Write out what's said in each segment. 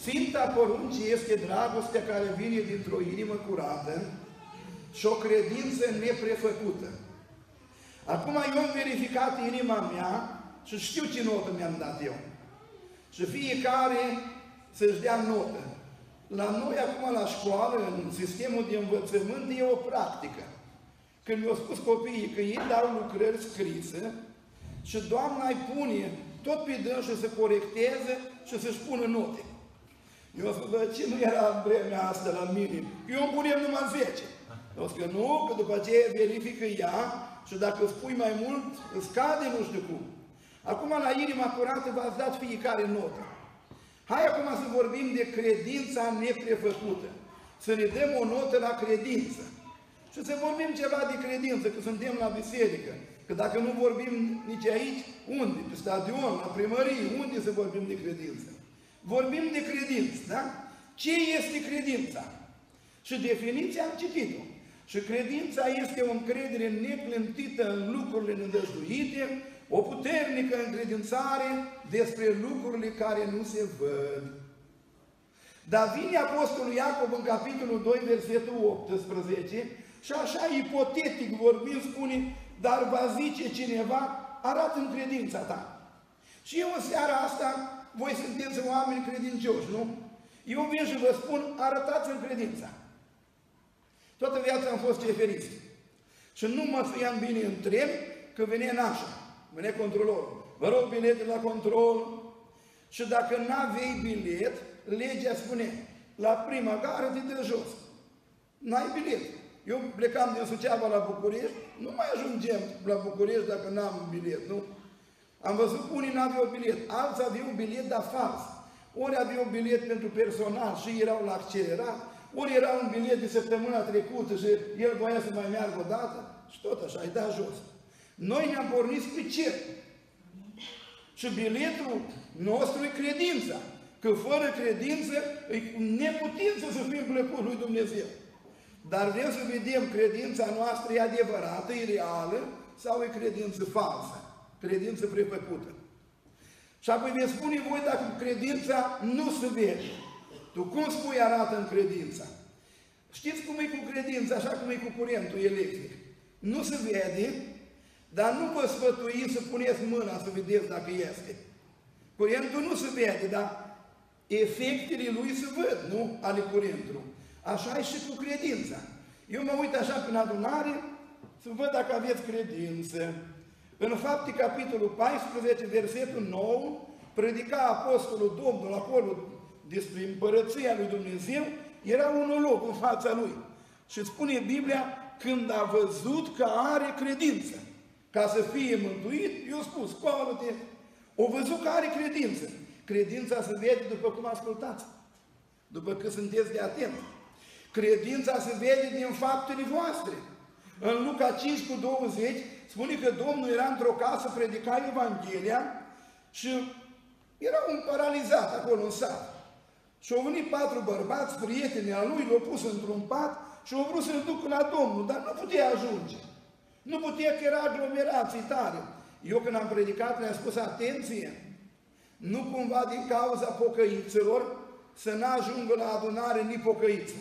Sfânta porunci este dragostea care vine dintr-o inimă curată și o credință neprefăcută. Acum eu am verificat inima mea și știu ce notă mi-am dat eu. Și fiecare să-și dea notă. La noi acum la școală, în sistemul de învățământ, e o practică. Când mi-au spus copiii că ei dau lucrări scrise și doamna îi pune tot pe dânsul să corecteze și să-și pună note. Eu spun, bă, ce nu era în vremea asta la minim? Eu îmi punem numai 10. Eu spun că nu, că după aceea verifică ea și dacă spui mai mult, scade nu știu cum. Acum la inima curată v-ați dat fiecare notă. Hai acum să vorbim de credința neprefăcută. Să ne dăm o notă la credință. Și să vorbim ceva de credință, că suntem la biserică. Că dacă nu vorbim nici aici, unde? Pe stadion, la primărie, unde să vorbim de credință? Vorbim de credință, da? Ce este credința? Și definiția am citit-o. Și credința este o încredere neclintită în lucrurile nedăjduite, o puternică încredințare despre lucrurile care nu se văd. Dar vine Apostolul Iacob în capitolul 2, versetul 18 și așa ipotetic vorbind spune, dar va zice cineva, arată în credința ta. Și eu în seara asta, voi sunteți oameni credincioși, nu? Eu vin și vă spun, arătați în credința. Toată viața am fost ceferist. Și nu mă fiam bine în tren, că venea nașa, venea controlorul. Vă rog biletul la control. Și dacă n-avei bilet, legea spune, la prima gară te dă jos. N-ai bilet. Eu plecam din Suceava la București, nu mai ajungem la București dacă n-am bilet, nu? Am văzut unii n-aveau bilet, alții aveau bilet, dar fals. Ori aveau bilet pentru personal și erau la accelerat, ori era un bilet de săptămâna trecută și el voia să mai meargă o dată și tot așa, îi da jos. Noi ne-am pornit spre cer. Și biletul nostru e credința. Că fără credință e neputință să fim plăcut lui Dumnezeu. Dar vrem să vedem credința noastră e adevărată, e reală sau e credință falsă, credință prefăcută. Și apoi veți spune voi dacă credința nu se vede. Tu cum spui arată în credința? Știți cum e cu credința, așa cum e cu curentul electric? Nu se vede, dar nu vă sfătui să puneți mâna să vedeți dacă este. Curentul nu se vede, dar efectele lui se văd, nu? Ale curentului. Așa e și cu credința. Eu mă uit așa prin adunare să văd dacă aveți credință. În fapte, capitolul 14, versetul 9, predica Apostolul Domnul acolo despre împărăția lui Dumnezeu, era un loc în fața lui. Și spune Biblia, când a văzut că are credință, ca să fie mântuit, eu spus, scoală-te, o văzut că are credință. Credința se vede după cum ascultați, după că sunteți de atent. Credința se vede din faptele voastre. În Luca 5 cu 20 spune că Domnul era într-o casă, predica Evanghelia și era un paralizat acolo în sat. Și au venit patru bărbați, prieteni al lui, l-au pus într-un pat și au vrut să-l ducă la Domnul, dar nu putea ajunge. Nu putea că era aglomerații tare. Eu când am predicat le-am spus, atenție, nu cumva din cauza pocăiților să n-ajungă la adunare ni pocăiță.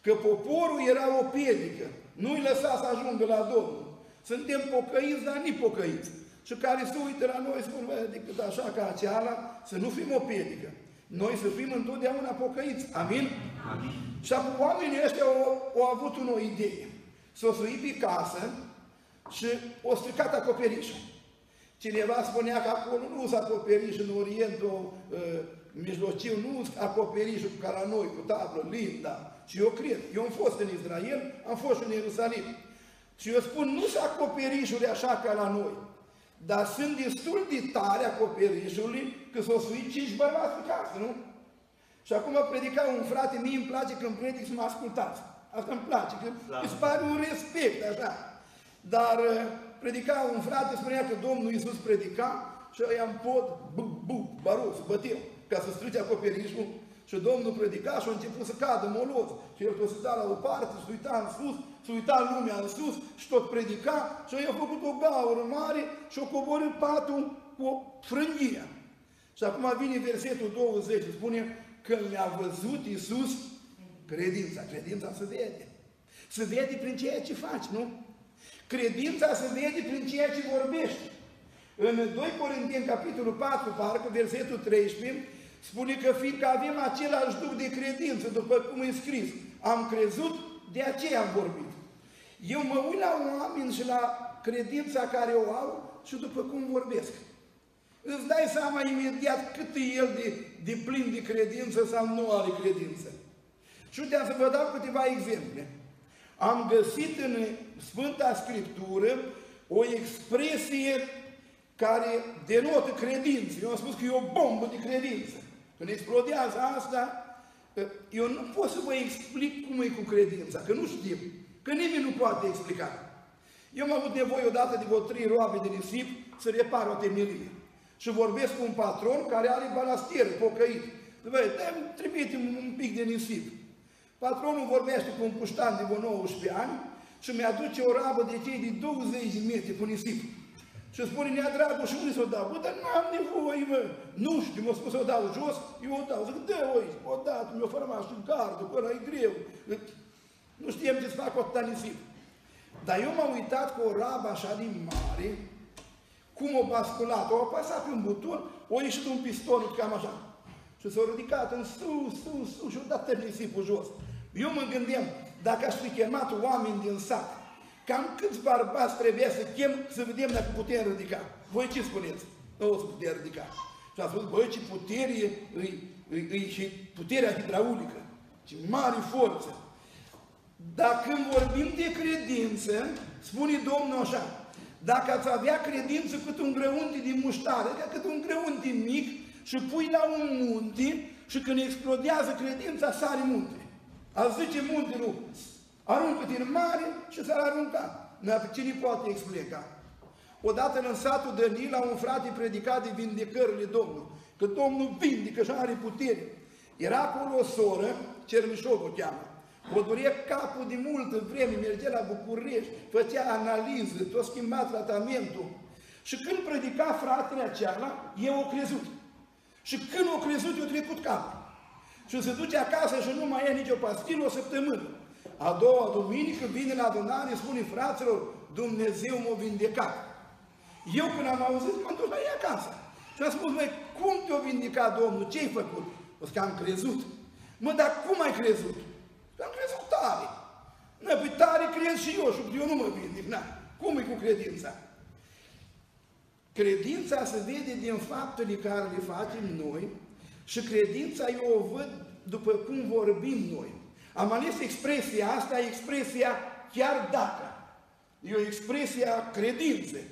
Că poporul era o piedică. Nu-i lăsa să ajungă la Domnul. Suntem pocăiți, dar ni pocăiți. Și care se uită la noi spun, bă, decât așa ca aceala, să nu fim o piedică. Noi să fim întotdeauna pocăiți. Amin? Amin. Și apoi oamenii ăștia au, au avut o idee. S-au suit pe casă și o stricat acoperișul. Cineva spunea că acolo nu sunt acoperiș în Orientul uh, mijlociu, nu sunt acoperișul ca la noi, cu tablă, linda. Și eu cred. Eu am fost în Israel, am fost și în Ierusalim. Și eu spun, nu sunt acoperișuri așa ca la noi. Dar sunt destul de tare acoperișului că s-au suit cinci bărbați pe casă, nu? Și acum predica un frate, mie îmi place când predic să mă ascultați. Asta îmi place, că îți pare un respect, așa. Dar uh, predica un frate, spunea că Domnul Iisus predica și ăia în pod, bu, bu, baros, băteau, ca să strice acoperișul. Și Domnul predica și a început să cadă moloz. Și el se da la o parte, se uita în sus, se uita lumea în sus și tot predica și i-a făcut o gaură mare și a coborât patul cu o frânghie. Și acum vine versetul 20 spune că mi-a văzut Iisus credința. Credința se vede. Se vede prin ceea ce faci, nu? Credința se vede prin ceea ce vorbești. În 2 Corinteni, capitolul 4, parcă, versetul 13, spune că fiindcă avem același duc de credință, după cum e scris, am crezut, de aceea am vorbit. Eu mă uit la oameni și la credința care o au și după cum vorbesc. Îți dai seama imediat cât e el de, de plin de credință sau nu are credință. Și uite, să vă dau câteva exemple. Am găsit în Sfânta Scriptură o expresie care denotă credință. Eu am spus că e o bombă de credință. Când explodează asta, eu nu pot să vă explic cum e cu credința, că nu știm, că nimeni nu poate explica. Eu am avut nevoie odată de vreo trei roabe de nisip să repar o temelie. Și vorbesc cu un patron care are balastier pocăit. Băi, trimite un pic de nisip. Patronul vorbește cu un puștan de vreo 19 ani și mi-aduce o rabă de cei de 20 de metri cu nisip. Și spune, nea dragul, și unde să o dau? Bă, dar n-am nevoie, mă. Nu știu, m-a spus să o dau jos, eu o dau. Zic, dă-o aici, o dată, mi-o fărămaș în gardă, până e greu. Nu știam ce să fac cu atâta nisip. Dar eu m-am uitat cu o rabă așa din mare, cum o basculat, o apăsat pe un buton, o ieșit un piston, cam așa. Și s-a ridicat în sus, sus, sus și o dat nisipul jos. Eu mă gândeam, dacă aș fi chemat oameni din sat, cam câți bărbați trebuie să chem să vedem dacă putem ridica. Voi ce spuneți? Nu o să putem ridica. Și a spus, băi, ce putere e, e, e, și puterea hidraulică, ce mare forță. Dacă când vorbim de credință, spune Domnul așa, dacă ați avea credință cât un grăunte din muștare, adică cât un grăunte mic, și pui la un munte și când explodează credința, sare munte. A zice muntele, aruncă din mare și s-ar arunca. Cine poate explica? Odată în satul Nila, un frate predicat de vindecările Domnului, că Domnul vindică și are putere. Era acolo o soră, Cermișov o cheamă, o durea capul de multă vreme, mergea la București, făcea analiză, tot schimba tratamentul. Și când predica fratele aceala, eu o crezut. Și când o crezut, eu trecut capul și se duce acasă și nu mai e nicio pastilă o săptămână. A doua duminică vine la adunare, spune fraților, Dumnezeu m-a vindecat. Eu când am auzit, m-am dus la ea acasă. Și am spus, măi, cum te-a vindecat Domnul? Ce-ai făcut? O că am crezut. Mă, dar cum ai crezut? Am crezut tare. Nu, păi tare crez și eu și eu nu mă vindic. Na, cum e cu credința? Credința se vede din faptele care le facem noi și credința eu o văd după cum vorbim noi. Am ales expresia asta, expresia chiar dacă. E o expresie a credinței.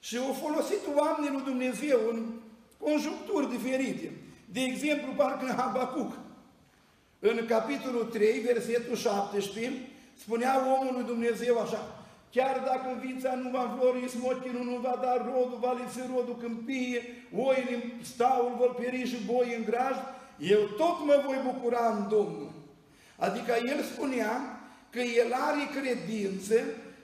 Și au folosit oamenii lui Dumnezeu în conjuncturi diferite. De exemplu, parcă în Habacuc, în capitolul 3, versetul 17, spunea omul lui Dumnezeu așa, Chiar dacă vița nu va flori, smochinul nu va da rodul, va lipsi rodul câmpie, oile staul vor pieri și boi în graj, eu tot mă voi bucura în Domnul. Adică el spunea că el are credință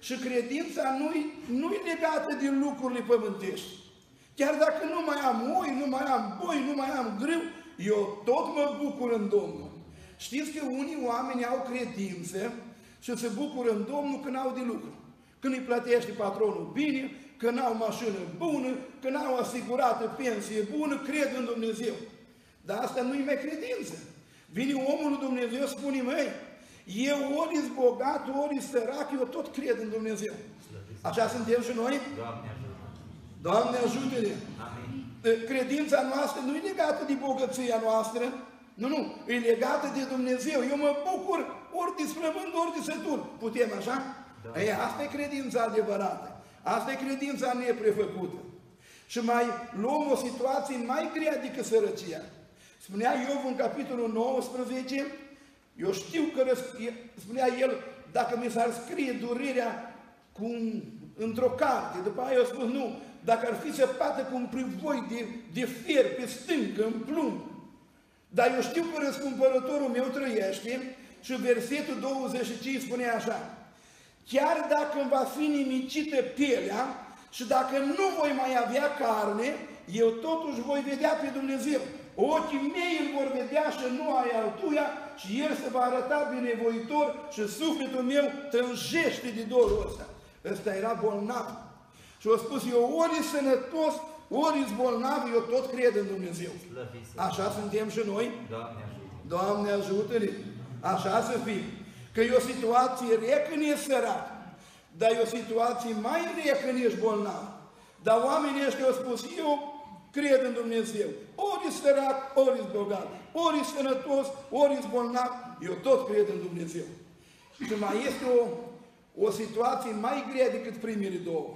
și credința nu-i nu legată din lucrurile pământești. Chiar dacă nu mai am oi, nu mai am boi, nu mai am grâu, eu tot mă bucur în Domnul. Știți că unii oameni au credință și se bucură în Domnul când au de lucru când îi plătește patronul bine, că n-au mașină bună, că n-au asigurată pensie bună, cred în Dumnezeu. Dar asta nu-i mai credință. Vine omul lui Dumnezeu, spune, măi, eu ori sunt bogat, ori sărac, eu tot cred în Dumnezeu. Așa suntem și noi? Doamne ajută! Doamne ajută-ne! Credința noastră nu e legată de bogăția noastră, nu, nu, e legată de Dumnezeu. Eu mă bucur ori de slăbând, ori de sătur. Putem așa? Da. Ei, asta e credința adevărată. Asta e credința neprefăcută. Și mai luăm o situație mai grea decât sărăcia. Spunea Iov în capitolul 19, eu știu că spunea el, dacă mi s-ar scrie durerea cu într-o carte, după aia eu spus nu, dacă ar fi săpată cu un privoi de, de fier pe stâncă, în plumb. Dar eu știu că răscumpărătorul meu trăiește și versetul 25 spune așa, Chiar dacă îmi va fi nimicită pielea și dacă nu voi mai avea carne, eu totuși voi vedea pe Dumnezeu. Ochii mei îl vor vedea și nu ai altuia și El se va arăta binevoitor și sufletul meu tânjește de dorul ăsta. Ăsta era bolnav. Și a spus, eu ori sănătos, ori bolnav, eu tot cred în Dumnezeu. Așa suntem și noi? Doamne ajută! Doamne ajută-ne! Așa să fim. Că e o situație rea când e sărac, dar e o situație mai rea când ești bolnav. Dar oamenii ăștia au spus, eu cred în Dumnezeu. Ori sărac, ori bogat, ori sănătos, ori bolnav, eu tot cred în Dumnezeu. Și mai este o, o situație mai grea decât primele două.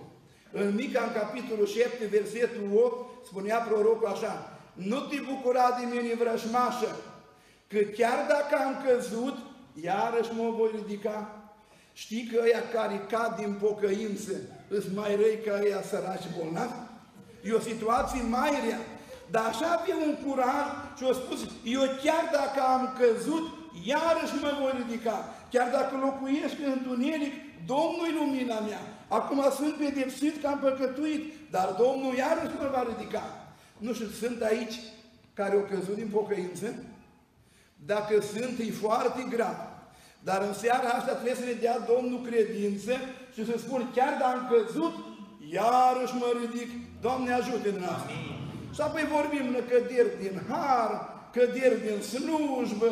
În Mica, în capitolul 7, versetul 8, spunea prorocul așa, Nu te bucura de mine vrășmașă, că chiar dacă am căzut, iarăși mă voi ridica. Știi că ăia care cad din pocăință sunt mai răi ca ăia săraci bolnavi? E o situație mai rea. Dar așa avea un curaj și a spus, eu chiar dacă am căzut, iarăși mă voi ridica. Chiar dacă locuiesc în întuneric, Domnul e lumina mea. Acum sunt pedepsit că am păcătuit, dar Domnul iarăși mă va ridica. Nu știu, sunt aici care au căzut din pocăință? Dacă sunt, e foarte grav. Dar în seara asta trebuie să ne dea Domnul credință și să spun, chiar dacă am căzut, iarăși mă ridic, Doamne ajută în asta. Și apoi vorbim de căderi din har, căderi din slujbă,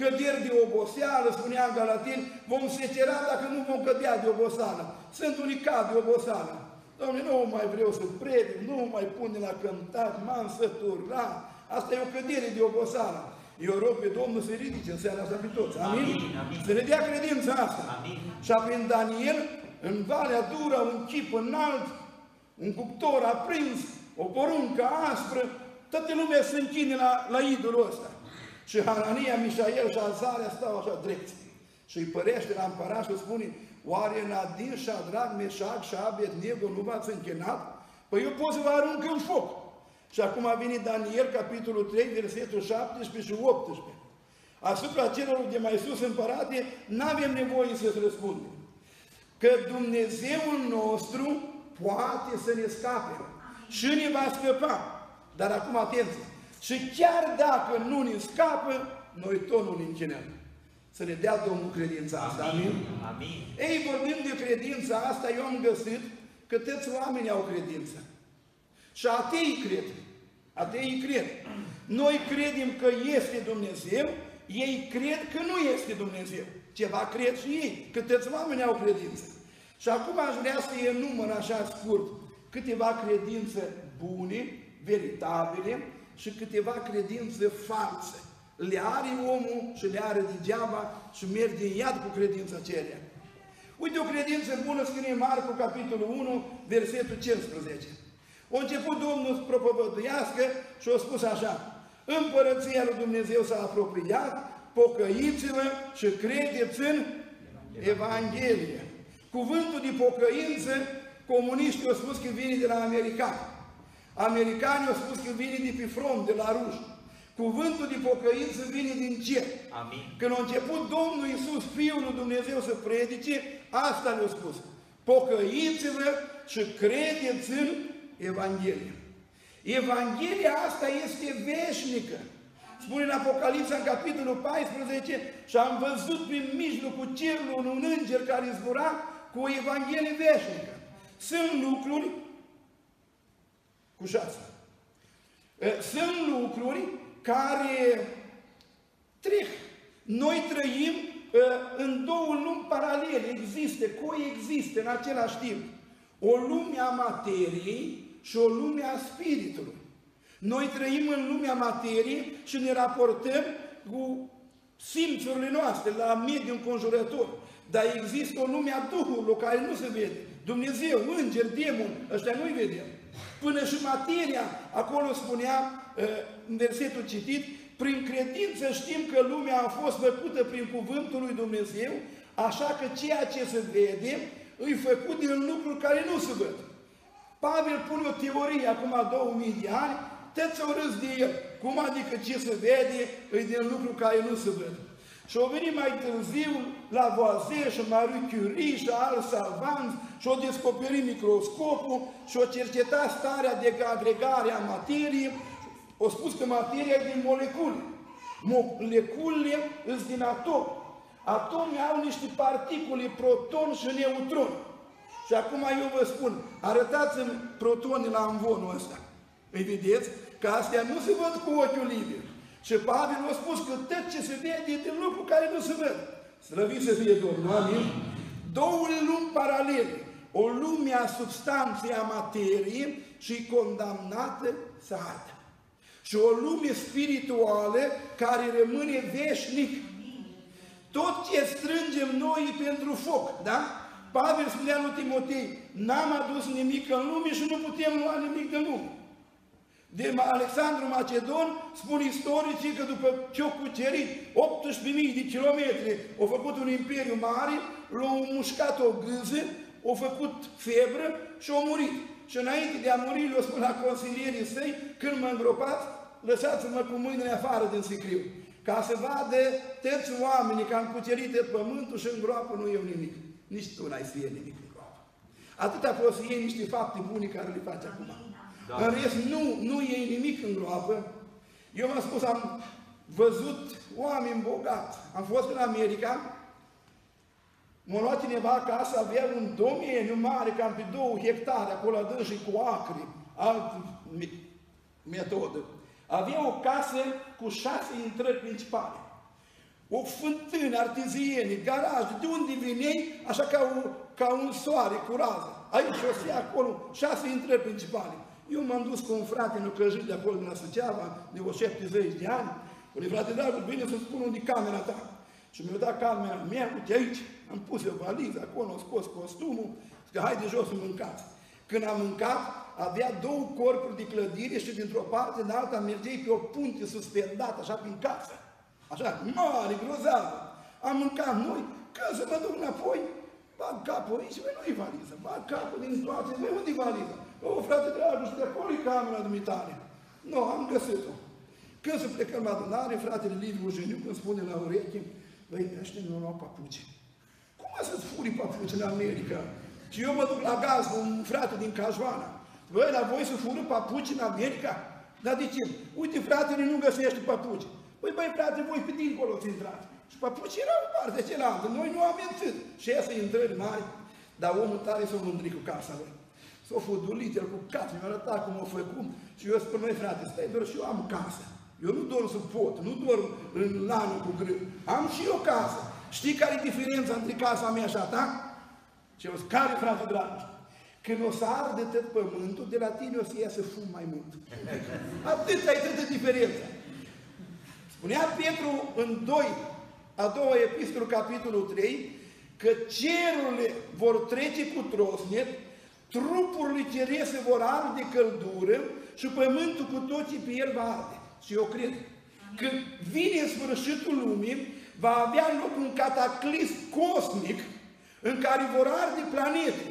căderi de oboseală, spunea în Galatin, vom secera dacă nu vom cădea de oboseală. Sunt unii cad de oboseală. Doamne, nu mai vreau să predic, nu mai pun de la cântat, m-am săturat. Asta e o cădere de oboseală. Eu rog pe Domnul să ridice în seara asta pe toți. Amin? Amin, amin. Să ne dea credința asta. Amin. Și apoi în Daniel, în Valea Dură, un chip înalt, un cuptor aprins, o poruncă aspră, toată lumea se închine la, la idolul ăsta. Și Hanania, Mișael și Azarea stau așa drept. Și îi părește la împărat și spune, oare Nadin, Shadrach, Meșac și Abednego nu v-ați închinat? Păi eu pot să vă arunc în foc. Și acum a venit Daniel, capitolul 3, versetul 17 și 18. Asupra celor de mai sus împărate, nu avem nevoie să-ți răspundem. Că Dumnezeul nostru poate să ne scape și ne va scăpa. Dar acum atenție! Și chiar dacă nu ne scapă, noi tot nu ne închinăm. Să ne dea Domnul credința asta. Amin? Amin. Ei, vorbind de credința asta, eu am găsit că toți oamenii au credință. Și ateii cred. Ateii cred. Noi credem că este Dumnezeu, ei cred că nu este Dumnezeu. Ceva cred și ei, că toți oamenii au credință. Și acum aș vrea să enumăr așa scurt câteva credințe bune, veritabile și câteva credințe false. Le are omul și le are degeaba și merge în iad cu credința cerea. Uite o credință bună scrie Marcu, capitolul 1, versetul 15. A început Domnul să propovăduiască și a spus așa, Împărăția lui Dumnezeu s-a apropiat, pocăiți-vă și credeți în Evanghelie. Cuvântul de pocăință, comuniștii au spus că vine de la americani. Americanii au spus că vine de pe front, de la ruși. Cuvântul de pocăință vine din cer. Amin. Când a început Domnul Iisus, Fiul lui Dumnezeu să predice, asta le-a spus. Pocăiți-vă și credeți în Evanghelie. Evanghelia asta este veșnică. Spune în Apocalipsa, în capitolul 14, și am văzut prin mijlocul cerului un înger care zbura cu o Evanghelie veșnică. Sunt lucruri cu șase. Sunt lucruri care trec. Noi trăim în două lumi paralele, există, coexistă în același timp. O lume a materiei și o lume a spiritului. Noi trăim în lumea materiei și ne raportăm cu simțurile noastre la mediul înconjurător. Dar există o lume a Duhului care nu se vede. Dumnezeu, înger, demon, ăștia nu-i vedem. Până și materia, acolo spunea în versetul citit, prin credință știm că lumea a fost făcută prin cuvântul lui Dumnezeu, așa că ceea ce se vede îi făcut din lucruri care nu se văd. Pavel pune o teorie acum 2000 de ani, toți au râs de el. Cum adică ce se vede îi din lucruri care nu se văd. Și au venit mai târziu la Voisin și Marie Curie și alți savanți și au descoperit microscopul și au cercetat starea de agregare a materiei. Au spus că materia e din molecule. Moleculele sunt din atom. Atomii au niște particule, proton și neutron. Și acum eu vă spun, arătați-mi protonii la amvonul ăsta. Îi vedeți? Că astea nu se văd cu ochiul liber. Și Pavel a spus că tot ce se vede e din lucru care nu se văd. Slăvit să fie Domnul, amin? Două lumi paralele. O lume a substanței, a materiei și condamnată să ardă. Și o lume spirituală care rămâne veșnic. Tot ce strângem noi pentru foc, da? Pavel spunea lui Timotei, n-am adus nimic în lume și nu putem lua nimic din lume. De Alexandru Macedon spun istoricii că după ce au cucerit 18.000 de kilometri, au făcut un imperiu mare, l-au mușcat o gâză, au făcut febră și au murit. Și înainte de a muri, le-au spus la consilierii săi, când mă îngropați, lăsați-mă cu mâinile afară din sicriu, ca să vadă toți oamenii că am cucerit pământul și în groapă nu eu nimic. Nici tu n-ai să fie nimic în groapă. Atâta poți să iei niște fapte bune care le faci acum. Da. În rest, nu, nu e nimic în groapă. Eu m-am spus, am văzut oameni bogați. Am fost în America, m-a luat cineva acasă, avea un domeniu mare, cam pe două hectare, acolo adânc și cu acri, altă metodă. Avea o casă cu șase intrări principale. O fântână, artiziene, garaj, de unde vinei, așa ca, o, ca un soare cu rază. Aici o să acolo, șase intrări principale. Eu m-am dus cu un frate în Ocăjit de acolo, din la Suceava, de o 70 de ani. O frate dragul, bine să spun unde camera ta. Și mi-a dat camera mea, uite aici, am pus o valiză acolo, am scos costumul, că hai de jos să mâncați. Când am mâncat, avea două corpuri de clădire și dintr-o parte în alta mergeai pe o punte suspendată, așa prin casă. Așa, mare, grozavă. Am mâncat noi, că să mă duc înapoi, bag capul aici, băi, nu-i valiză, bag capul din spate, băi, unde-i valiză? O, frate dragul, și de acolo e camera dumitare. Nu, am găsit-o. Când să plecăm la adunare, fratele Liviu Geniu, când spune la ureche, băi, ăștia nu au papuci. Cum să ți furi papuci în America? Și eu mă duc la gaz cu un frate din Cajvana. Băi, la voi să fură papuci în America? Dar de ce? Uite, fratele nu găsește papuci. Păi, băi, frate, voi pe dincolo ți intrați. Și papuci erau în partea cealaltă. Noi nu am mențit. Și ea să intrări mari. Dar omul tare s-a mândrit cu casa lui. S-a fudulit el cu casă, mi-a arătat cum o făcut. Și eu spun, măi frate, stai doar și eu am casă. Eu nu dorm sub pot, nu dorm în lanul cu grâu. Am și eu casă. Știi care e diferența între casa mea și a ta? Și eu zic, care frate drag? Când o să arde tot pământul, de la tine o să iasă fum mai mult. Atât ai de diferență. Spunea Petru în 2, a doua epistolă, capitolul 3, că cerurile vor trece cu trosnet, trupurile cerese vor arde căldură și pământul cu toții pe el va arde. Și eu cred că vine sfârșitul lumii, va avea loc un cataclism cosmic în care vor arde planete,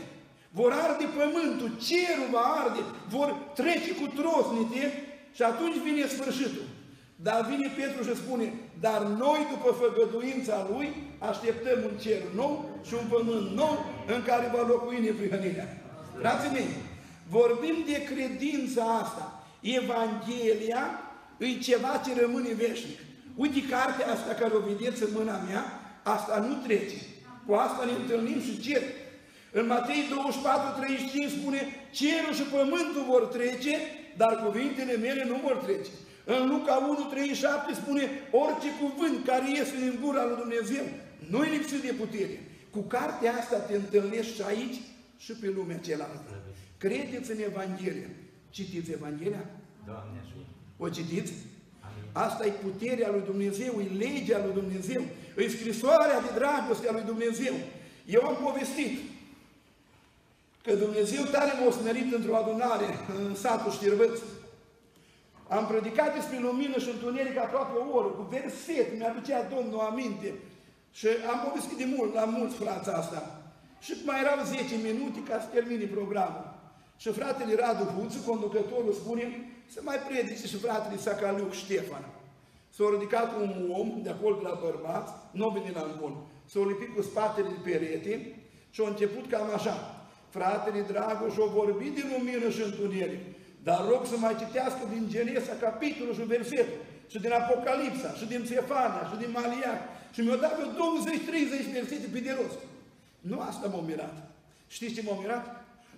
vor arde pământul, cerul va arde, vor trece cu trosnite și atunci vine sfârșitul. Dar vine Petru și spune, dar noi după făgăduința Lui așteptăm un cer nou și un pământ nou în care va locui neprihănirea. Frații mei, vorbim de credința asta. Evanghelia e ceva ce rămâne veșnic. Uite cartea asta care o vedeți în mâna mea, asta nu trece. Cu asta ne întâlnim și cer. În Matei 24, 35 spune, cerul și pământul vor trece, dar cuvintele mele nu vor trece. În Luca 1, 37 spune, orice cuvânt care iese din gura lui Dumnezeu, nu-i lipsit de putere. Cu cartea asta te întâlnești și aici și pe lumea cealaltă. Credeți în Evanghelie. Citiți Evanghelia? Doamne O citiți? Asta e puterea lui Dumnezeu, e legea lui Dumnezeu, e scrisoarea de dragoste a lui Dumnezeu. Eu am povestit că Dumnezeu tare m-a smerit într-o adunare în satul Știrvăț. Am predicat despre lumină și întuneric aproape o oră, cu verset, mi-aducea Domnul aminte. Și am povestit de mult, la mulți frața asta. Și mai erau 10 minute ca să termine programul. Și fratele Radu Huțu, conducătorul, spune să mai predice și fratele Sacaliuc Ștefan. S-a ridicat un om de acolo de la bărbați, nu a venit la bun. S-a lipit cu spatele de perete și a început cam așa. Fratele Dragoș a vorbit din lumină și întuneric, dar rog să mai citească din Genesa capitolul și versetul, și din Apocalipsa, și din Țefania, și din Maliac, și mi-a dat 20-30 versete pe de rost. Nu asta m-a mirat. Știți ce m-a mirat?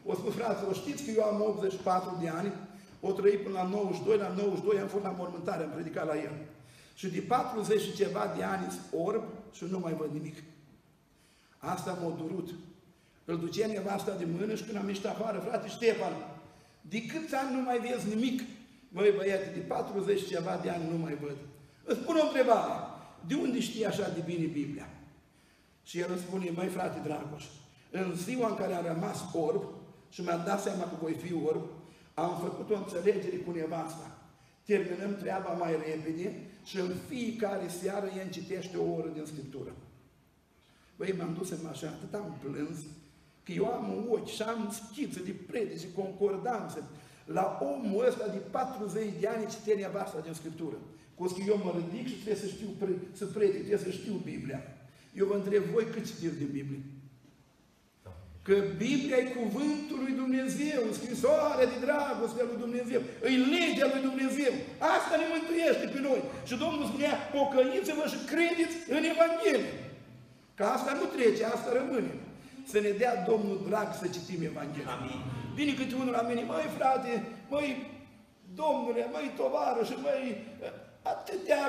O spus, fraților, știți că eu am 84 de ani, o trăi până la 92, la 92 am fost la mormântare, am predicat la el. Și de 40 și ceva de ani orb și nu mai văd nimic. Asta m-a durut. Îl ducea nevasta de mână și când am ieșit afară, frate Ștefan, de câți ani nu mai vezi nimic? Măi băiate, de 40 ceva de ani nu mai văd. Îți pun o întrebare. De unde știi așa de bine Biblia? Și el îmi spune, măi frate Dragoș, în ziua în care am rămas orb și mi-am dat seama că voi fi orb, am făcut o înțelegere cu nevasta. Terminăm treaba mai repede și în fiecare seară el citește o oră din Scriptură. Băi, m-am dus în mașină, atât am plâns, că eu am un ochi și am schiță de predici, concordanțe. La omul ăsta de 40 de ani cite nevasta din Scriptură. Cu că eu mă ridic și trebuie să știu să predic, trebuie să știu Biblia. Eu vă întreb voi cât citiți din Biblie? Că Biblia e cuvântul lui Dumnezeu, scrisoarea de dragoste a lui Dumnezeu, e legea lui Dumnezeu. Asta ne mântuiește pe noi. Și Domnul spunea, pocăiți-vă și credeți în Evanghelie. Că asta nu trece, asta rămâne. Să ne dea Domnul drag să citim Evanghelia. Amin. Vine câte unul la mine, măi frate, măi domnule, măi și măi atâtea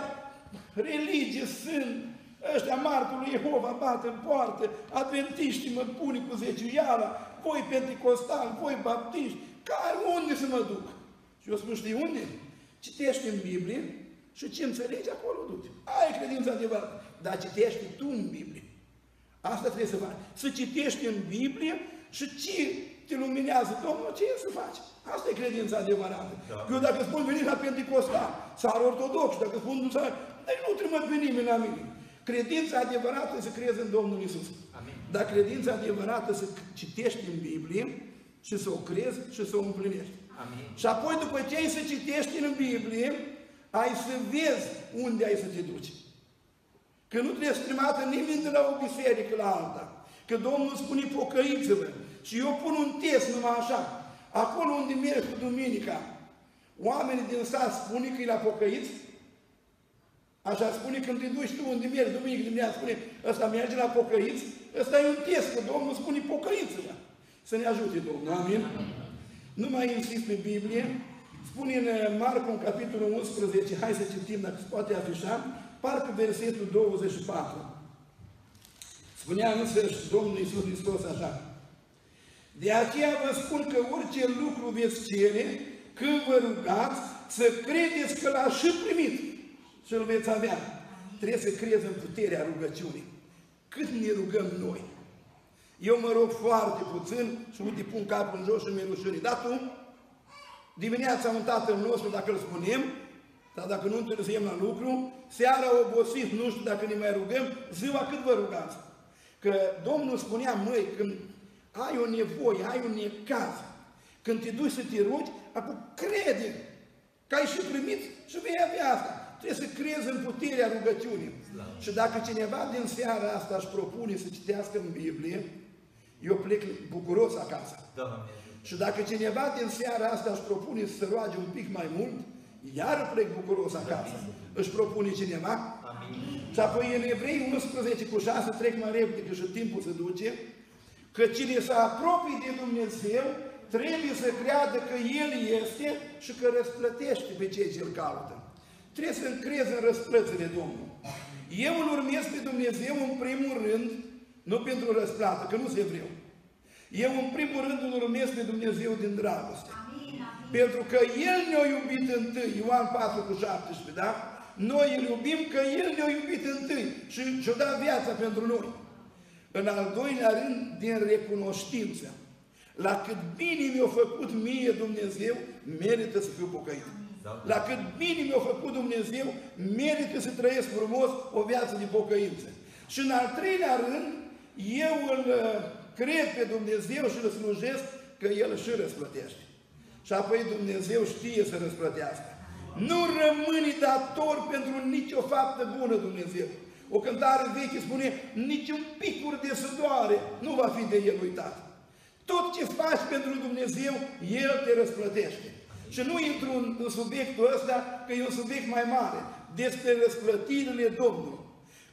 religii sunt, ăștia martul Jehova bat în poartă, adventiștii mă pune cu zeciuiala, voi pentecostal, voi baptiști, care, unde să mă duc? Și eu spun, știi unde? Citește în Biblie și ce înțelegi acolo du-te. Ai credință adevărată, dar citește tu în Biblie. Asta trebuie să faci. Să citești în Biblie și ce te luminează Domnul, ce e să faci? Asta e credința adevărată. Da. Eu dacă spun veni la Pentecostal, sau ortodox, dacă spun nu să... Deci nu trimit pe nimeni la mine. Credința adevărată să crezi în Domnul Isus. Amin. Dar credința adevărată să citești în Biblie și să o crezi și să o împlinești. Amin. Și apoi după ce ai să citești în Biblie, ai să vezi unde ai să te duci. Că nu trebuie strimată nimeni de la o biserică la alta. Că Domnul spune pocăiți-vă. Și eu pun un test numai așa. Acolo unde mergi cu duminica, oamenii din sat spune că e la pocăiți, Așa spune când te duci tu unde mergi duminică dimineața, spune, ăsta merge la pocăiți, ăsta e un test, că Domnul spune pocăiți-vă. Să ne ajute Domnul, amin? Nu mai insist pe Biblie, spune în Marcu, în capitolul 11, hai să citim dacă se poate afișa, parcă versetul 24. Spunea însă Domnul Iisus Hristos așa, de aceea vă spun că orice lucru veți cere, când vă rugați, să credeți că l-ați și primit și îl veți avea. Trebuie să crezi în puterea rugăciunii. Cât ne rugăm noi? Eu mă rog foarte puțin și uite pun capul în jos și mi-e rușine. Dar tu, dimineața un tatăl nostru, dacă îl spunem, dar dacă nu întârziem la lucru, seara obosit, nu știu dacă ne mai rugăm, ziua cât vă rugați. Că Domnul spunea, măi, când ai o nevoie, ai un necaz, când te duci să te rogi, acum crede că ai și primit și vei avea asta. Trebuie să crezi în puterea rugăciunii. Da. Și dacă cineva din seara asta își propune să citească în Biblie, eu plec bucuros acasă. Da. Și dacă cineva din seara asta își propune să se roage un pic mai mult, iar plec bucuros acasă. Amin. Își propune cineva? Amin. Și apoi în Evrei 11 cu 6 trec mai repede, că și timpul se duce, că cine se apropie de Dumnezeu trebuie să creadă că El este și că răsplătește pe cei ce îl caută. Trebuie să încrezi în răsplățile Domnului. Eu îl urmez pe Dumnezeu în primul rând, nu pentru răsplată, că nu se vreau. Eu în primul rând îl urmez pe Dumnezeu din dragoste. Amin, amin. Pentru că El ne-a iubit întâi, Ioan 4 cu 17, da? Noi îl iubim că El ne-a iubit întâi și și-a dat viața pentru noi. În al doilea rând, din recunoștință. La cât bine mi-a făcut mie Dumnezeu, merită să fiu pocăit. Da. La cât bine mi-a făcut Dumnezeu, merită să trăiesc frumos o viață de pocăință. Și în al treilea rând, eu îl uh, cred pe Dumnezeu și îl slujesc că El și răsplătește. Și apoi Dumnezeu știe să răsplătească. Nu rămâni dator pentru nicio faptă bună, Dumnezeu. O cântare veche spune, niciun picur de sudoare nu va fi de el uitat. Tot ce faci pentru Dumnezeu, El te răsplătește. Și nu intru în, în subiectul ăsta, că e un subiect mai mare, despre răsplătirile Domnului.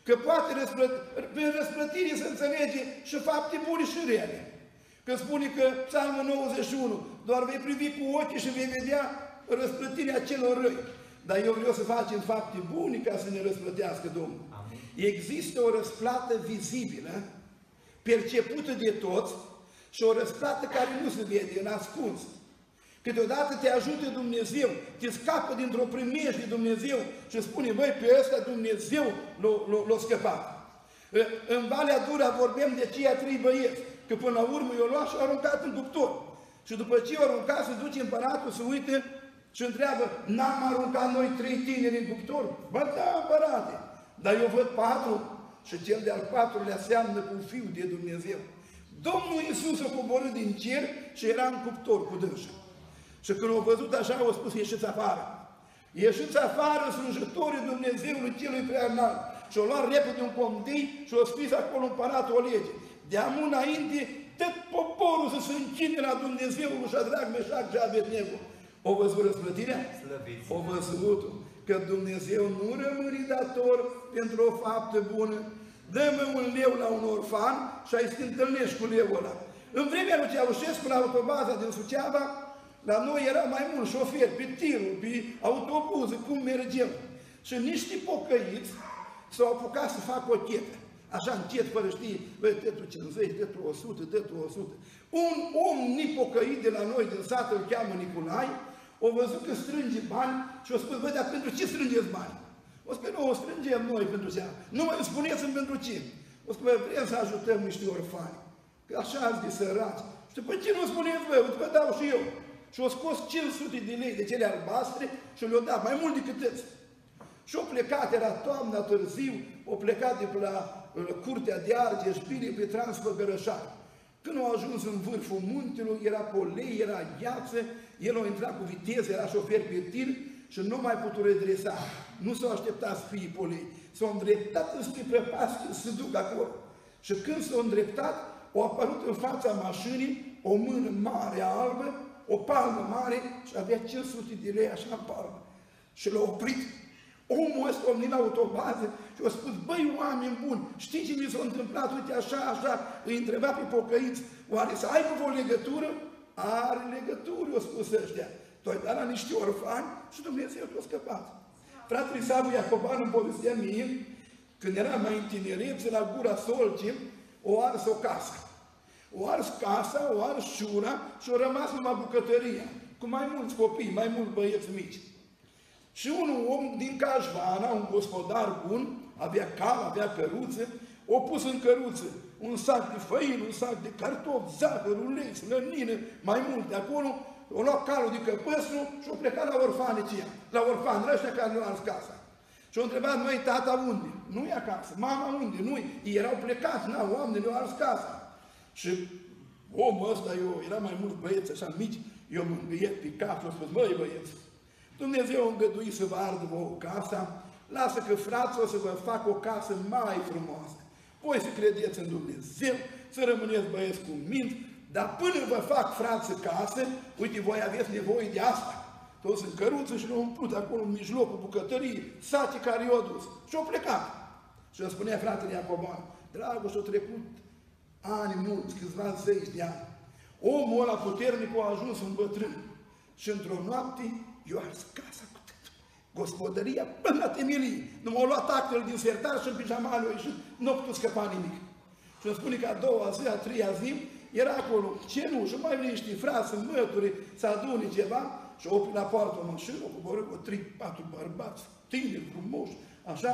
Că poate răsplăt, prin răsplătire se înțelege și fapte bune și rele. Că spune că Psalmul 91, doar vei privi cu ochii și vei vedea răsplătirea celor răi. Dar eu vreau să facem fapte bune ca să ne răsplătească Domnul. Amin. Există o răsplată vizibilă, percepută de toți, și o răsplată care nu se vede, în ascuns. Câteodată te ajută Dumnezeu, te scapă dintr-o primejdie Dumnezeu și spune, băi, pe ăsta Dumnezeu l-a scăpat. În Valea Dura vorbim de ceea trei băieți, că până la urmă i-o luat și a aruncat în cuptor. Și după ce i-a aruncat, se duce împăratul, se uită și întreabă, n-am aruncat noi trei tineri în cuptor? Bă, da, împărate, dar eu văd patru și cel de-al patrulea seamnă cu fiul de Dumnezeu. Domnul Iisus a coborât din cer și era în cuptor cu dânsa. Și când au văzut așa, au spus, ieșiți afară. Ieșiți afară, slujitorii Dumnezeului celui prea înalt. Și au luat repede un comdei și au scris acolo împăratul o lege. De am înainte, tot poporul să se închine la Dumnezeul lui Shadrach, Meșac și Abednego. O văzut răsplătirea? O văzut că Dumnezeu nu rămâne dator pentru o faptă bună, dă-mi un leu la un orfan și ai să te întâlnești cu leul ăla. În vremea lui Ceaușescu, la autobaza din Suceava, la noi era mai mult șofer, pe tirul, pe autobuze, cum mergem. Și niște pocăiți s-au apucat să facă o chetă. Așa încet, fără știe, băi, dă tu 50, dă tu 100, dă tu 100. Un om nipocăit de la noi din sat, îl cheamă Nicolai, o văzut că strânge bani și a spus, băi, dar pentru ce strângeți bani? O spune, nu, o strângem noi pentru ce. Nu mai spuneți-mi pentru ce. O spune, vrem să ajutăm niște orfani. Că așa ați de săraci. Și păi ce nu spuneți voi? Uite că dau și eu. Și au scos 500 de lei de cele albastre și le-au dat mai mult decât îți. Și au plecat, era toamna târziu, au plecat de pe la curtea de Argeș, bine pe Transfăgărășar. Când au ajuns în vârful muntelui, era polei, era gheață, el a intrat cu viteză, era șofer pe tir și nu mai putut redresa. Nu s-au așteptat să fie polei. S-au îndreptat înspre prăpastie să duc acolo. Și când s-au îndreptat, au apărut în fața mașinii o mână mare albă, o palmă mare și avea 500 de lei așa în palmă. Și l-a oprit. Omul ăsta a la autobază și a spus, băi, oameni buni, știi ce mi s-a întâmplat? Uite, așa, așa, îi întreba pe pocăiți, oare să aibă o legătură? Are legătură, au spus ăștia. Tu ai dat la niște orfani și Dumnezeu te-a scăpat. Fratele Sabu Iacoban îmi povestea mie, când era mai în tinerețe, la gura solcii, o ars o casă. O ars casa, o ars șura și o rămas numai bucătăria, cu mai mulți copii, mai mulți băieți mici. Și un om din Cașvana, un gospodar bun, avea cal, avea căruță, o pus în căruță un sac de făină, un sac de cartofi, zahăr, ulei, slănină, mai multe acolo, o luat calul de căpăstru și o plecat la orfanicia, la orfan, ăștia care nu au casa. Și au întrebat, noi, tata unde? Nu e acasă. Mama unde? Nu Ei erau plecați, na, oamenii nu au casa. Și omul ăsta, eu, era mai mult băieți așa mici, eu mă îngâiet pe cap și au spus, măi băieți, Dumnezeu a îngăduit să vă ardă vouă casa, lasă că frații o să vă fac o casă mai frumoasă. Voi să credeți în Dumnezeu, să rămâneți băieți cu mint, dar până vă fac frață casă, uite, voi aveți nevoie de asta. Toți în căruță și l-au umplut acolo în mijlocul bucătăriei, saci care i-au dus. Și au plecat. Și îmi spunea fratele Iacoban, dragul, și-au trecut ani mulți, câțiva zeci de ani. Omul ăla puternic a ajuns un bătrân. Și într-o noapte, eu ars casa cu tătul. Gospodăria până la temelie. Nu m-au luat actele din sertar și în pijama lui ieșit. Nu a putut scăpa nimic. Și îmi spune că a doua zi, a treia zi, era acolo cenușă, mai vine niște frați în mături, să adune ceva și opri la poartă o mașină, o coboră cu trei, patru bărbați, tineri, frumoși, așa,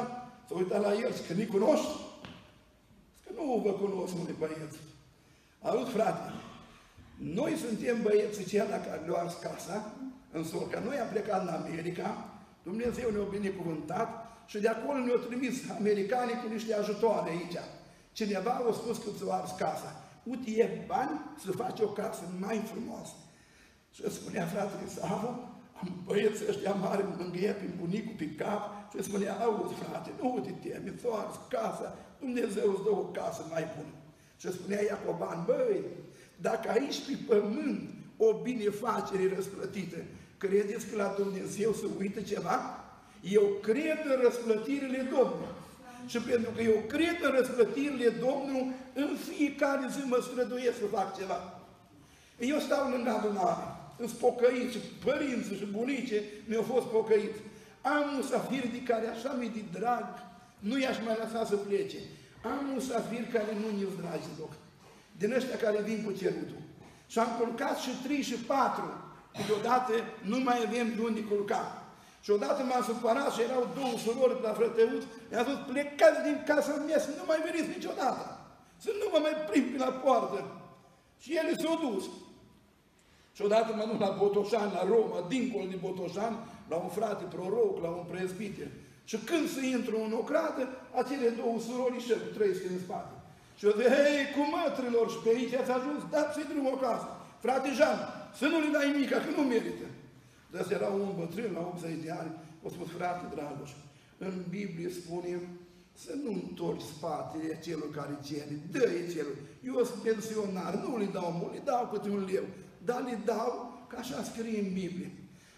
să uita la el, că nu-i cunoști? Că nu vă cunosc, mâine băieți. Aud, frate, noi suntem băieții ceia la care le-au ars casa, în că noi am plecat în America, Dumnezeu ne-a binecuvântat și de acolo ne-au trimis americanii cu niște ajutoare aici. Cineva a spus că ți-o ars casa uite, e bani să faci o casă mai frumoasă. Și spunea fratele Savu, băieții ăștia mari mângâie prin bunicul pe cap și spunea, auzi frate, nu te temi, ți casa, Dumnezeu îți dă o casă mai bună. Și spunea Iacoban, băi, dacă aici pe pământ o binefacere răsplătită, credeți că la Dumnezeu să uită ceva? Eu cred în răsplătirile Domnului. Și pentru că eu cred în răsplătirile Domnului, în fiecare zi mă străduiesc să fac ceva. Eu stau lângă adunare, sunt pocăiți, părinții și bunice mi-au fost pocăiți. Am un safir de care așa mi de drag, nu i-aș mai lăsa să plece. Am un safir care nu mi-e dragi deloc. Din ăștia care vin cu cerutul. Și am culcat și 3 și 4. Câteodată nu mai avem de unde culca. Și odată m-am supărat și erau două surori la frăteuț, mi-a spus, plecați din casa mea să nu mai veniți niciodată. Să nu mă mai prind pe la poartă. Și ele s-au dus. Și odată mă duc la Botoșan, la Roma, dincolo de Botoșan, la un frate proroc, la un prezbiter. Și când se intră în o cradă, acele două surori și trei în spate. Și eu zic, hei, cu mătrilor, și pe aici ați ajuns, dați-i drumul acasă. Frate Jean, să nu le dai mica, că nu merită. Dar era un bătrân la 80 de ani, o spus, frate Dragoș, în Biblie spune să nu întorci spatele celor care cere, dă-i celor. Eu sunt pensionar, nu le dau mult, le dau câte un leu, dar le dau ca așa scrie în Biblie.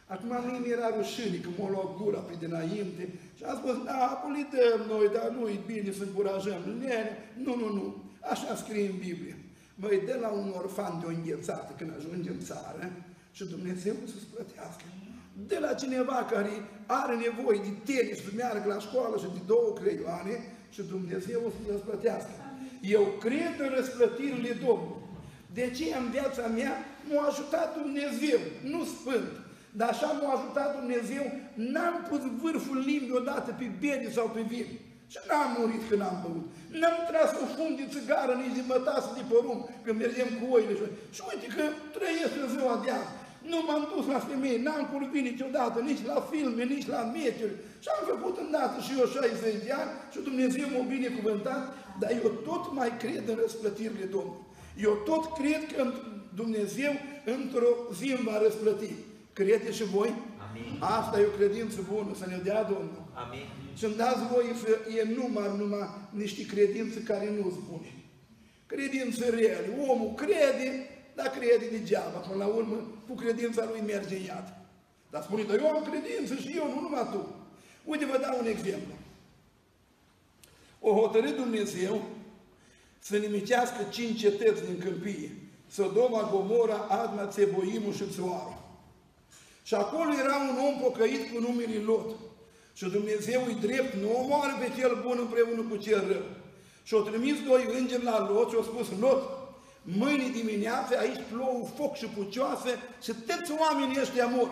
Acum mie mi-era rușine că m-a luat gura pe dinainte și a spus, da, le dăm noi, dar nu-i bine să încurajăm. Nene, nu, nu, nu, așa scrie în Biblie. Măi, de la un orfan de o înghețată când ajunge în țară și Dumnezeu să-ți plătească. De la cineva care are nevoie de tenis să meargă la școală și de două creioane și Dumnezeu o să-ți plătească. Eu cred în răsplătirile Domnului. De ce în viața mea m-a ajutat Dumnezeu, nu Sfânt. Dar așa m-a ajutat Dumnezeu, n-am pus vârful limbii odată pe bere sau pe vin. Și n-am murit când am băut. N-am tras cu fund de țigară, nici de mătasă de porumb, când mergem cu oile. Și uite că trăiesc în ziua de azi. Nu m-am dus la femei, n-am curvit niciodată, nici la filme, nici la meciuri. Și am făcut îndată și eu 60 de ani și Dumnezeu m-a binecuvântat, dar eu tot mai cred în răsplătirile Domnului. Eu tot cred că Dumnezeu într-o zi îmi va răsplăti. Credeți și voi? Amin. Asta e o credință bună, să ne dea Domnul. Amin. Și îmi dați voi să e numai, numai niște credințe care nu sunt bune. Credințe reale. Omul crede, dar crede degeaba. Până la urmă, cu credința lui merge în iad. Dar spune, dar eu am credință și eu, nu numai tu. Uite, vă dau un exemplu. O hotărât Dumnezeu să nimicească cinci cetăți din câmpie. Sodoma, Gomora, Adma, Țeboimul și Țoara. Și acolo era un om pocăit cu numele Lot. Și Dumnezeu îi drept, nu omoară pe cel bun împreună cu cel rău. Și au trimis doi îngeri la Lot și au spus, Lot, mâine dimineață aici plouă foc și pucioase și toți oamenii ăștia mor.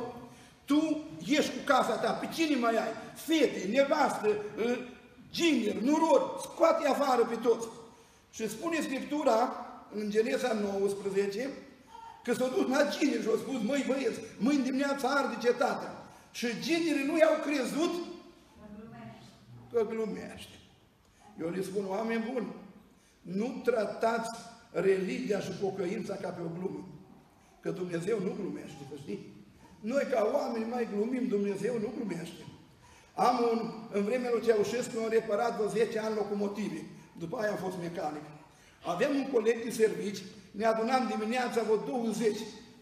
Tu ești cu casa ta, pe cine mai ai? Fete, nevastă, ă, gineri, nurori, scoate afară pe toți. Și spune Scriptura în Genesa 19 că s-au dus la gineri și au spus, măi băieți, mâine dimineața arde cetatea. Și ginerii nu i-au crezut că glumește. Eu le spun, oameni buni, nu tratați religia și pocăința ca pe o glumă. Că Dumnezeu nu glumește, să știi? Noi ca oameni mai glumim, Dumnezeu nu glumește. Am un, în vremea lui Ceaușescu, am reparat vreo 10 ani locomotive. După aia am fost mecanic. Aveam un coleg de servici, ne adunam dimineața vreo 20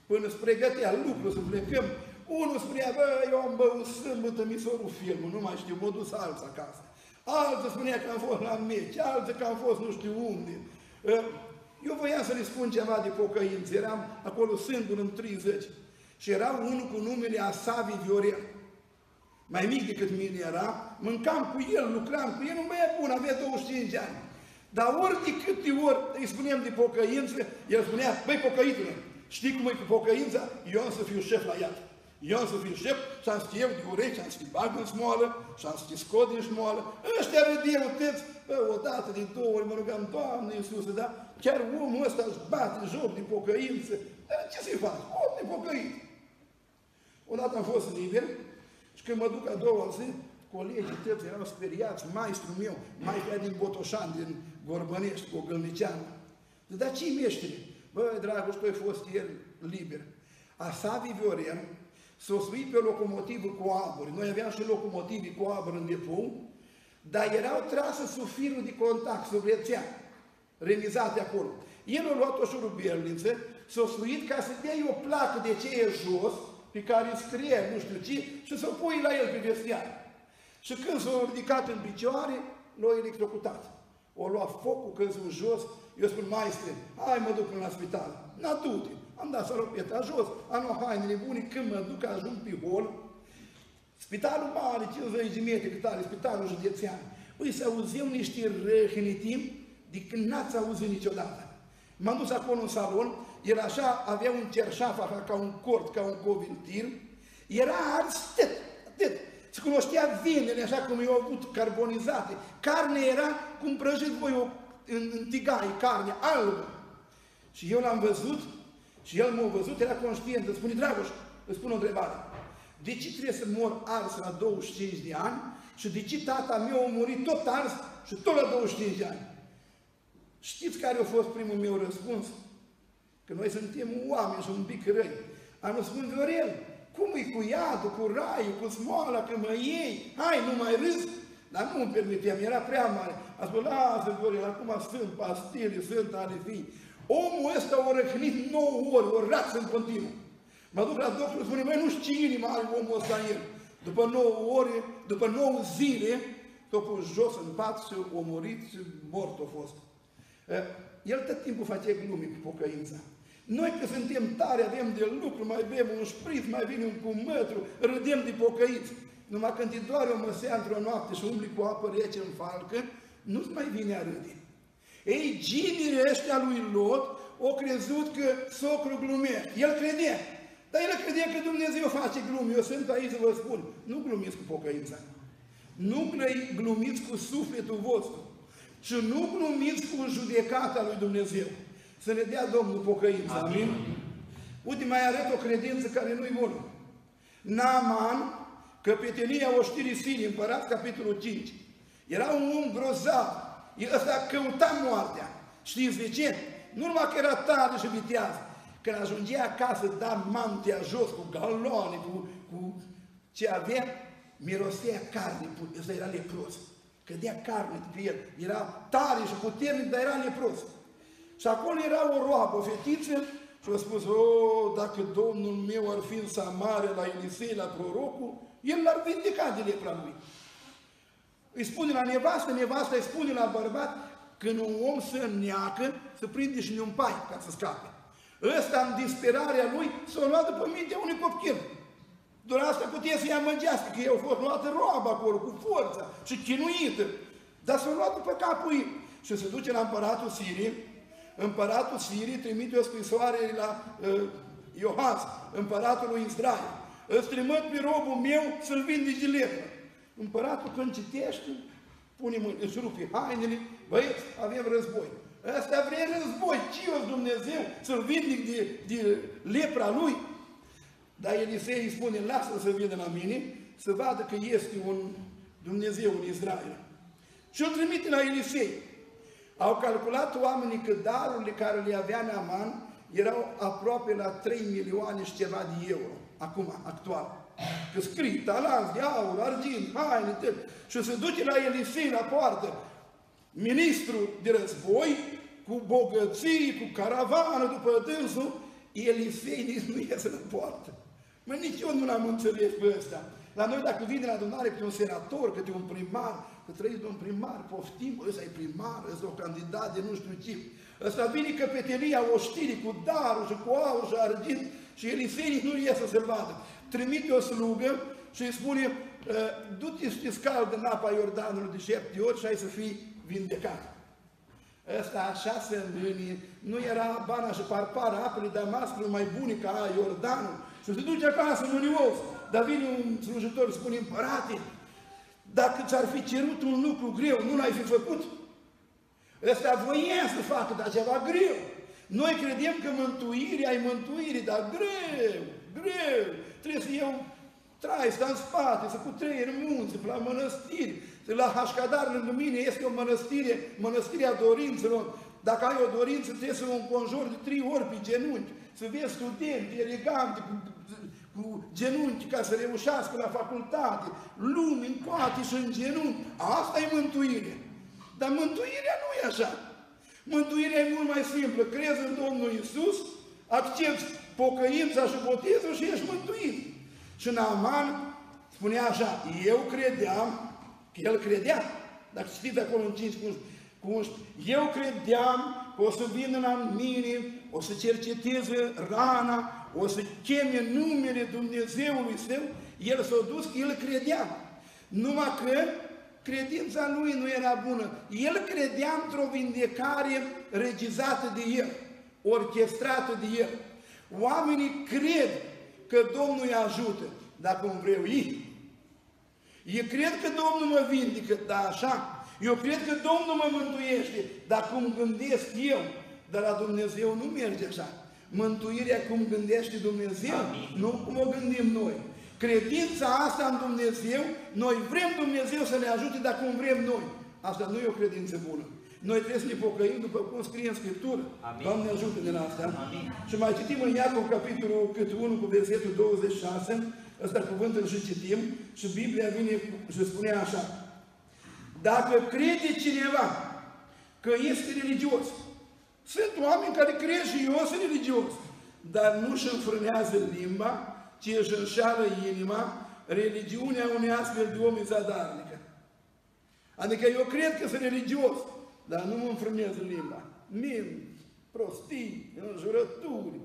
până spre pregătea lucru să plecăm. Unul spunea, bă, eu am băut sâmbătă, mi s-a filmul, nu mai știu, m-a dus alții acasă. Altul spunea că am fost la meci, alții că am fost nu știu unde. Ă, eu voiam să le spun ceva de pocăință, eram acolo singur în 30 și era unul cu numele Asavi Viorel. Mai mic decât mine era, mâncam cu el, lucram cu el, un băiat bun, avea 25 ani. Dar ori de câte ori îi spuneam de pocăință, el spunea, băi pocăitule, știi cum e cu pocăința? Eu am să fiu șef la iad. Eu am să fiu șef și am să te iau de urechi, am să te bag în smoală și am să te scot din smoală. Ăștia râdeau tăți, o dată, de două ori mă rugam, Doamne Iisuse, da? Chiar omul ăsta își bate joc de pocăință. Dar ce să-i faci? Om de pocăit. Odată am fost liber și când mă duc a doua zi, colegii tăți erau speriați, maestru meu, mai din Botoșan, din Gorbănești, cu o gălniciană. Dar ce-i meștere? Băi, dragul, tu ai fost ieri liber. Asavi Viorel s-a suit pe locomotivă cu aburi. Noi aveam și locomotive cu aburi în depou, dar erau trase sub firul de contact, sub rețea, remizate acolo. El a luat o șurubelniță, s-a suit ca să dea o placă de ce e jos, pe care scrie nu știu ce, și să o pui la el pe vestiar. Și când s-a ridicat în picioare, l-a electrocutat. O luat focul, căzut jos, eu spun, maestre, hai mă duc până la spital. N-a am dat salopeta jos, am luat hainele bune, când mă duc, ajung pe hol, spitalul mare, 50 de metri cât are, spitalul județean. Păi să auzim niște răhniti de când n-ați auzit niciodată. M-am dus acolo în salon, el așa avea un cerșaf, așa, ca un cort, ca un covintir, era ars, atât, atât. Se cunoștea vinele, așa cum i-au avut carbonizate. Carne era cum prăjit voi o, în, în tigaie, carne albă. Și eu l-am văzut și el m-a văzut, era conștient, îmi spune, Dragoș, îți spun o întrebare. De ce trebuie să mor ars la 25 de ani și de ce tata meu a murit tot ars și tot la 25 de ani? Știți care a fost primul meu răspuns? Că noi suntem oameni și un pic răi. Am răspuns, Viorel, cum e cu iadul, cu raiul, cu smoala, că mă iei? Hai, nu mai râzi? Dar nu îmi permiteam, era prea mare. A spus, lasă, Viorel, acum sunt pastile, sunt ale fii. Omul ăsta o răcnit 9 ori, o rață în continuu. Mă duc la doctor, spune, mai nu știu ce inimă are omul ăsta în el. După 9 ore, după 9 zile, s-a pus jos în pat și a murit și mort a fost. El tot timpul face glume cu pocăința. Noi că suntem tare, avem de lucru, mai bem un șpriț, mai vine un cumătru, râdem de pocăiți. Numai când îi doare o măsea într-o noapte și umbli cu apă rece în falcă, nu-ți mai vine a râde. Ei, ginile ăștia lui Lot au crezut că socru glumea. El credea. Dar el credea că Dumnezeu face glume. Eu sunt aici să vă spun. Nu glumiți cu pocăința. Nu glumiți cu sufletul vostru. Și nu glumiți cu judecata lui Dumnezeu. Să ne dea Domnul pocăința. Amin? Uite, mai arăt o credință care nu-i bună. Naaman, căpetenia oștirii Sirii, împărat, capitolul 5. Era un om grozav. Ăsta căuta moartea. Știți de ce? Nu numai că era tare și viteaz. Când ajungea acasă, da mantia jos cu galoane, cu, cu ce avea, mirosea carne, ăsta era lepros. Cădea carne pe el. Era tare și puternic, dar era lepros. Și acolo era o roabă, o fetiță, și a spus, o, dacă Domnul meu ar fi în Samare la Elisei, la prorocul, el l-ar vindeca de lepra lui. Îi spune la nevastă, nevasta îi spune la bărbat, când un om se neacă, să prinde și un pai ca să scape. Ăsta, în disperarea lui, s-a luat după mintea unui copil. Doar asta putea să ia mângească, că eu fost luată roabă acolo, cu forța și chinuită. Dar s-a luat după capul ei. Și se duce la împăratul Siriei, împăratul Sirii trimite o scrisoare la uh, Iohas, împăratul lui Israel. Îți trimit pe robul meu să-l vindeci de lepră. Împăratul când citește, pune mâini, își rupe hainele, băieți, avem război. Ăsta vrea război, ce o Dumnezeu să-l vindec de, de lepra lui? Dar Elisei îi spune, lasă-l să vină la mine, să vadă că este un Dumnezeu în Israel. Și îl trimite la Elisei. Au calculat oamenii că darurile care le avea Neaman erau aproape la 3 milioane și ceva de euro, acum, actual. Că scrie talanți de aur, argint, haine, tot. Și se duce la Elisei la poartă, ministru de război, cu bogății, cu caravană după dânsul, Elisei nici nu iese la poartă. Mă, nici eu nu l-am înțeles pe ăsta. La noi dacă vine la adunare câte un senator, câte un primar, că trăiți un primar, poftim, ăsta e primar, ăsta e o candidat de nu știu ce. Ăsta vine căpetelia oștirii cu darul și cu aur și argint și Elisei nu iese să-l vadă. Trimite o slugă și îi spune, ă, du-te și te scaldă în apa Iordanului de șapte ori și ai să fii vindecat. Ăsta așa se îmbânie, nu era bana și parpara apele Damascului mai bune ca Iordanul. Și se duce acasă mânios, dar vine un slujitor și spune, împărate, dacă ți-ar fi cerut un lucru greu, nu l-ai fi făcut? Ăsta voia să facă, dar ceva greu. Noi credem că mântuirea ai mântuire, dar greu, greu. Trebuie să iau trai, sta în spate, să cutreier munți, la mănăstiri. La Hașcadar, lângă mine, este o mănăstire, mănăstirea dorințelor. Dacă ai o dorință, trebuie să o înconjori de trei ori pe genunchi, să vezi studenți eleganti, cu, cu cu genunchi ca să reușească la facultate, lumi în toate și în genunchi. Asta e mântuire. Dar mântuirea nu e așa. Mântuirea e mult mai simplă. Crezi în Domnul Isus, accepti pocăința și botezul și ești mântuit. Și Naaman spunea așa, eu credeam, că el credea, dacă știți acolo în 5 cu 11, eu credeam că o să vină la mine, o să cerceteze rana, o să cheme numele Dumnezeului său, el s-a dus, el credea. Numai că credința lui nu era bună. El credea într-o vindecare regizată de el, orchestrată de el. Oamenii cred că Domnul îi ajută, dar cum vreau ei. Eu cred că Domnul mă vindică, dar așa. Eu cred că Domnul mă mântuiește, dar cum gândesc eu. Dar la Dumnezeu nu merge așa. Mântuirea cum gândește Dumnezeu, Amin. nu cum o gândim noi. Credința asta în Dumnezeu, noi vrem Dumnezeu să ne ajute, dar cum vrem noi. Asta nu e o credință bună. Noi trebuie să ne pocăim după cum scrie în Scriptură. Amin. Doamne ajută din asta. Amin. Și mai citim în Iacov capitolul câte 1 cu versetul 26, ăsta cuvântul și citim, și Biblia vine și spune așa. Dacă crede cineva că este religios, sunt oameni care cred și eu sunt religios, dar nu își înfrânează limba, ci își înșală inima, religiunea unei astfel de om zadarnică. Adică eu cred că sunt religios, dar nu mă înfrânez limba. Mint, prostii, înjurături,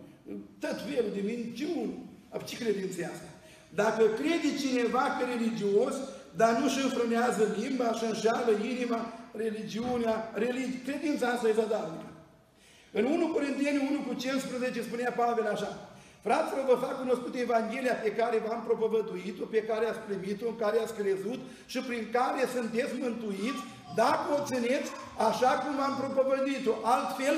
tot felul de minciuni. Ce credință asta? Dacă crede cineva că e religios, dar nu își înfrânează limba și înșală inima, religiunea, religi... credința asta e zadarnică. În 1 Corinteni 1 cu 15 spunea Pavel așa, Fraților, vă fac cunoscut Evanghelia pe care v-am propovăduit-o, pe care ați primit-o, în care ați crezut și prin care sunteți mântuiți, dacă o țineți așa cum am propovăduit-o. Altfel,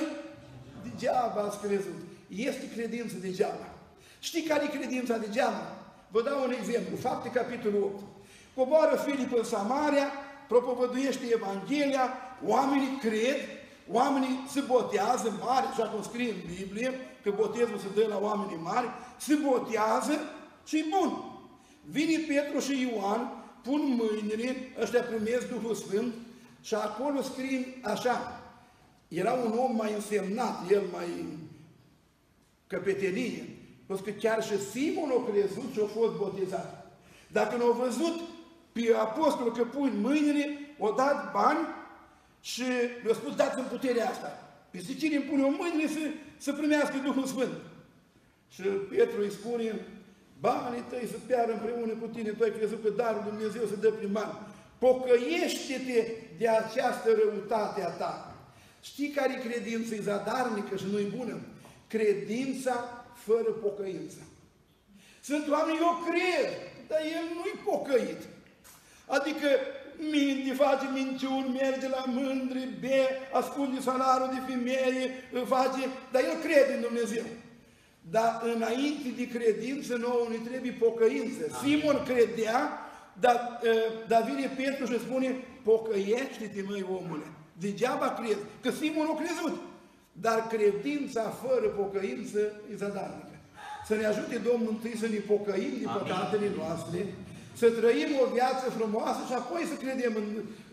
degeaba ați crezut. Este credință degeaba. Știi care e credința degeaba? Vă dau un exemplu. Fapte, capitolul 8. Coboară Filip în Samaria, propovăduiește Evanghelia, oamenii cred, oamenii se botează mari, așa cum scrie în Biblie, că botezul se dă la oamenii mari, se botează și bun. Vine Petru și Ioan, pun mâinile, ăștia primesc Duhul Sfânt și acolo scrie așa, era un om mai însemnat, el mai căpetenie, pentru că chiar și Simon a crezut și a fost botezat. Dacă nu a văzut pe apostol că pun mâinile, o dat bani și le-a spus, dați-mi puterea asta. Peste cine îmi pune o mâine să, să primească Duhul Sfânt? Și Petru îi spune, banii tăi să piară împreună cu tine, tu ai crezut că darul Dumnezeu se dă prin bani. Pocăiește-te de această răutate a ta. Știi care e credința? E zadarnică și nu-i bună. Credința fără pocăință. Sunt oameni, eu cred, dar el nu-i pocăit. Adică minte, face minciuni, merge la mândri, be, ascunde salarul de femeie, face, dar el crede în Dumnezeu. Dar înainte de credință nouă ne trebuie pocăință. Amin. Simon credea, dar, ă, dar vine Petru și spune, pocăiește-te, măi, omule. Degeaba crezi, că Simon a crezut. Dar credința fără pocăință e zadarnică. Să ne ajute Domnul întâi să ne pocăim de păcatele noastre, să trăim o viață frumoasă și apoi să credem în,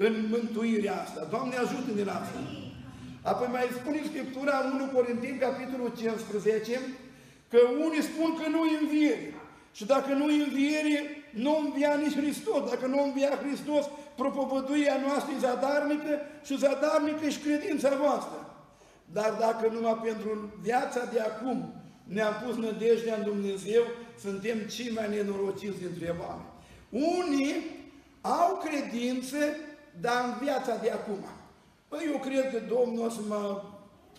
în mântuirea asta. Doamne, ajută-ne la asta. Apoi mai spune Scriptura 1 Corinteni, capitolul 15, că unii spun că nu înviere. Și dacă nu înviere, nu învia nici Hristos. Dacă nu învia Hristos, propovăduia noastră e zadarnică și zadarnică și credința voastră. Dar dacă numai pentru viața de acum ne-am pus nădejdea în Dumnezeu, suntem cei mai nenorociți dintre oameni. Unii au credință, dar în viața de acum. Păi eu cred că Domnul o să mă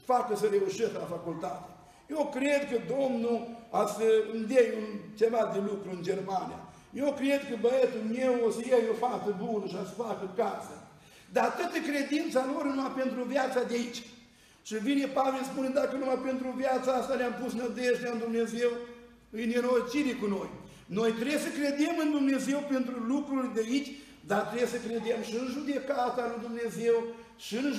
facă să reușesc la facultate. Eu cred că Domnul a să îmi dea un, ceva de lucru în Germania. Eu cred că băietul meu o să iei o fată bună și a să facă casă. Dar atâta credința lor numai pentru viața de aici. Și vine Pavel spune, dacă numai pentru viața asta le-am pus nădejdea în Dumnezeu, îi nerocire cu noi. Noi trebuie să credem în Dumnezeu pentru lucruri de aici, dar trebuie să credem și în judecata lui Dumnezeu, și în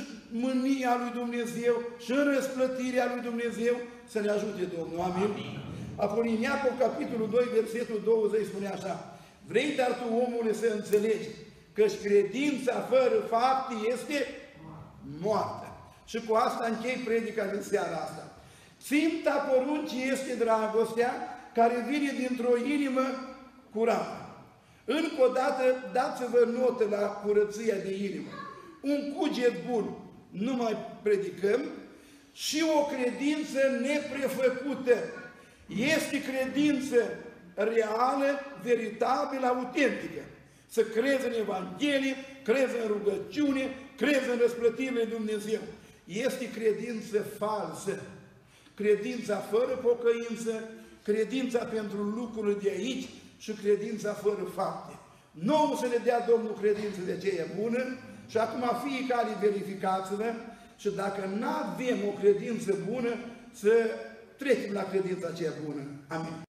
mânia lui Dumnezeu, și în răsplătirea lui Dumnezeu, să ne ajute Domnul. Amin? Amin. Apoi în Iacov, capitolul 2, versetul 20, spune așa, Vrei dar tu, omule, să înțelegi că credința fără fapte este moartă. Și cu asta închei predica din seara asta. Ținta poruncii este dragostea care vine dintr-o inimă curată. Încă o dată, dați-vă notă la curăția de inimă. Un cuget bun, nu mai predicăm, și o credință neprefăcută. Este credință reală, veritabilă, autentică. Să crezi în Evanghelie, crezi în rugăciune, crezi în răsplătirile Dumnezeu. Este credință falsă. Credința fără pocăință, credința pentru lucrurile de aici și credința fără fapte. Nu să ne dea Domnul credință de ce e bună și acum fiecare verificați-vă și dacă nu avem o credință bună, să trecem la credința cea bună. Amin.